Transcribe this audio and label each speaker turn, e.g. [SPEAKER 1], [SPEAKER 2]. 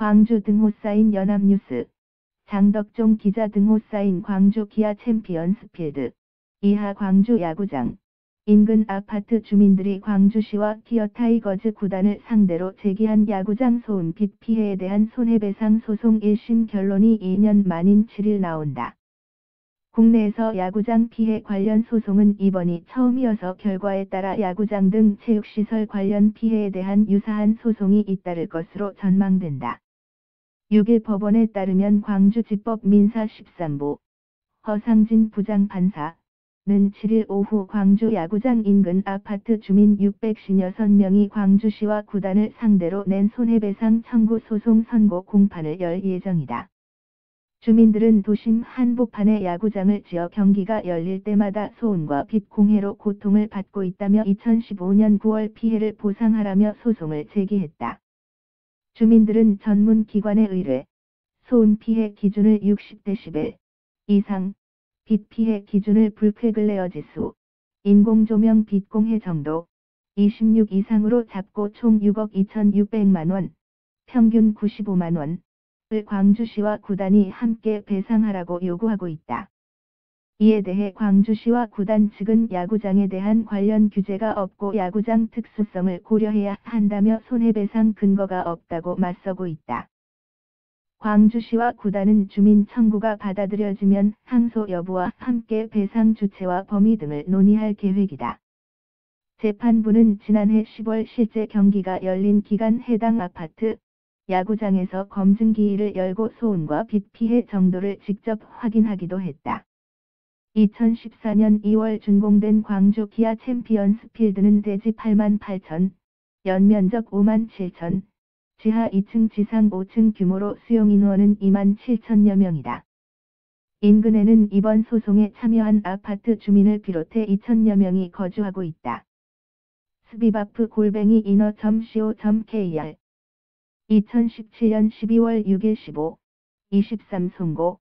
[SPEAKER 1] 광주 등호 사인 연합뉴스 장덕종 기자 등호 사인 광주 기아 챔피언스 필드 이하 광주 야구장 인근 아파트 주민들이 광주시와 기아 타이거즈 구단을 상대로 제기한 야구장 소음 빛 피해에 대한 손해배상 소송 1심 결론이 2년 만인 7일 나온다. 국내에서 야구장 피해 관련 소송은 이번이 처음이어서 결과에 따라 야구장 등 체육시설 관련 피해에 대한 유사한 소송이 잇따를 것으로 전망된다. 6일 법원에 따르면 광주지법 민사 13부 허상진 부장판사 는 7일 오후 광주 야구장 인근 아파트 주민 656명이 광주시와 구단을 상대로 낸 손해배상 청구 소송 선고 공판을 열 예정이다. 주민들은 도심 한복판에 야구장을 지어 경기가 열릴 때마다 소음과 빛 공해로 고통을 받고 있다며 2015년 9월 피해를 보상하라며 소송을 제기했다. 주민들은 전문 기관에 의뢰 소음 피해 기준을 60dB 이상, 빛 피해 기준을 불쾌글레어 지수, 인공조명 빛 공해 정도 26 이상으로 잡고 총 6억 2,600만 원, 평균 95만 원, 을 광주시와 구단이 함께 배상하라고 요구하고 있다. 이에 대해 광주시와 구단 측은 야구장에 대한 관련 규제가 없고 야구장 특수성을 고려해야 한다며 손해배상 근거가 없다고 맞서고 있다. 광주시와 구단은 주민 청구가 받아들여지면 항소 여부와 함께 배상 주체와 범위 등을 논의할 계획이다. 재판부는 지난해 10월 실제 경기가 열린 기간 해당 아파트, 야구장에서 검증 기일을 열고 소음과 빛 피해 정도를 직접 확인하기도 했다. 2014년 2월 준공된 광주 기아 챔피언스 필드는 대지 8만 8천, 연면적 5만 7천, 지하 2층 지상 5층 규모로 수용 인원은 2만 7천여 명이다. 인근에는 이번 소송에 참여한 아파트 주민을 비롯해 2천여 명이 거주하고 있다. 스비바프 골뱅이 인어.co.kr 2017년 12월 6일 15, 23 송고